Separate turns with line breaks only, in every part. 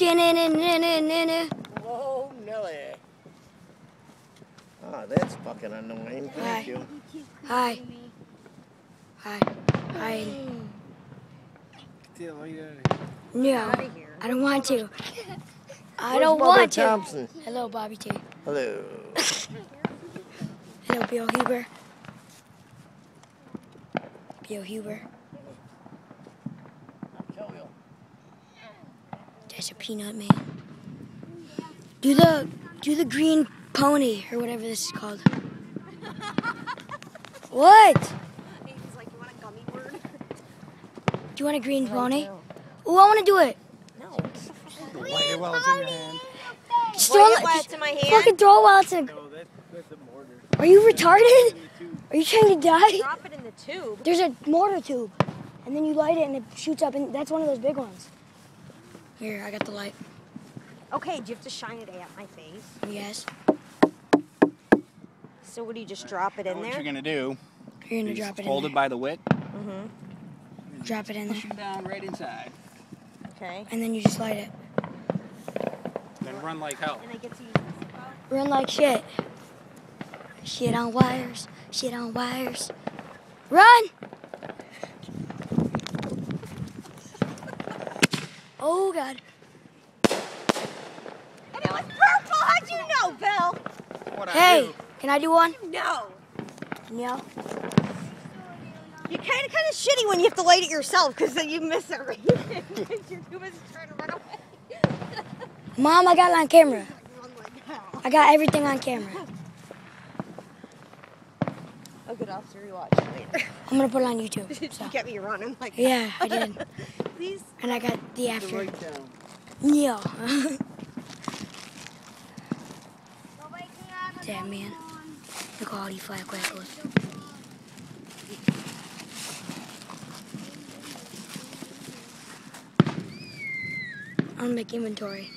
Whoa, Nelly. Ah, that's fucking annoying.
Hi.
Thank you.
Hi. Hi. Hi. No, I don't want to. I
Where's
don't
Bubba
want to.
Thompson?
Hello, Bobby T.
Hello.
Hello, Bill Huber. Bill Huber. That's a peanut man. Do the do the green pony or whatever this is called. What?
He's like, you want a gummy bird?
Do you want a green pony? Oh, I want to do it.
No.
Light it while it's in your hand.
Just throw it.
while it's in my hand?
Fucking throw it while it's in.
No, that, that's a mortar.
Are you retarded? Are you trying to die?
Drop it in the tube.
There's a mortar tube, and then you light it and it shoots up, and that's one of those big ones. Here, I got the light.
Okay, do you have to shine it at my face?
Yes.
So what do you just drop it in
what
there?
What you're gonna do
You're gonna
is
drop it
hold
in
it
there.
by the wick,
Mm-hmm.
Drop it in
push
there,
it down right inside,
Okay.
and then you just light it.
then run like hell.
And I get to use this?
Run like shit. Shit on wires. Shit on wires. Run! Oh god.
And it was purple! How'd you know, Bill?
What I
Hey,
do?
can I do one?
No.
No.
You're kind of kind of shitty when you have to light it yourself because then you miss everything. You're too busy trying to run away.
Mom, I got it on camera.
Run like hell.
I got everything on camera.
Oh, good. I'll have to rewatch later.
I'm gonna put it on YouTube. So.
you get me running like
Yeah, I did.
that. Please.
And I got the
The
after.
down.
Yeah. Damn man. Look at all these firecrackers. I'm gonna make. Inventory.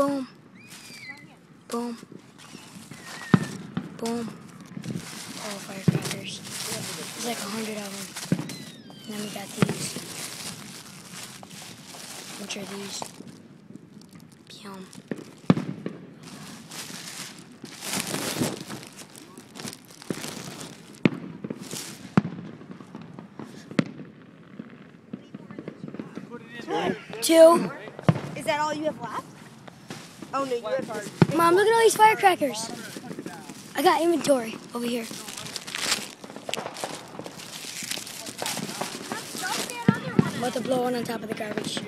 Boom. Boom. Boom. Oh, all firecrackers. There's like a hundred of them. And then we got these. Which are these? Yum. Two.
Is that all you have left? Oh no, you have.
Mom, look at all these firecrackers. I got inventory over here. I'm about to blow one on top of the garbage.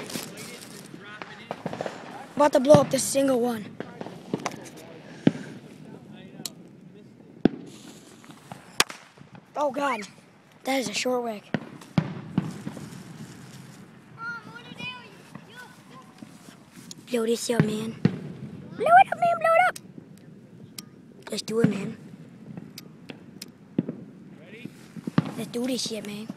about to blow up this single one. Oh God, that is a short wick. Blow this up, man. Blow it up, man. Blow it up. Let's do it, man. Let's do this shit, man.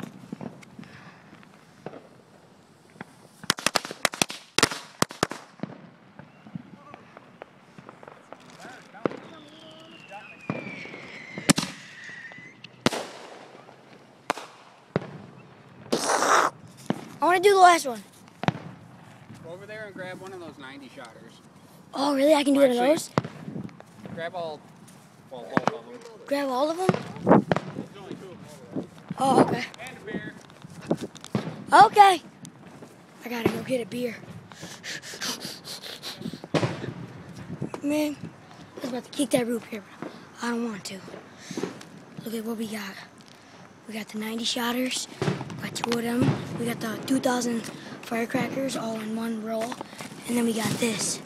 I want to do the last one.
Go over there and grab one of those 90 shotters.
Oh, really? I can do one of those?
Grab all, well, both of them.
Grab all of them?
There's only two of them over
Oh, okay.
And a beer.
Okay. I gotta go get a beer. Man, I was about to kick that roof here, but I don't want to. Look at what we got. We got the 90 shotters, got two of them. We got the 2,000 firecrackers all in one roll. And then we got this.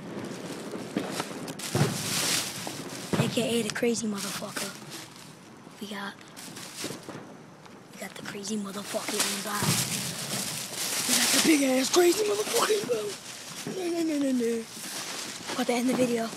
AKA the crazy motherfucker. We got, we got the crazy motherfucker inside. We got the big ass crazy motherfucker. No. About to end the video.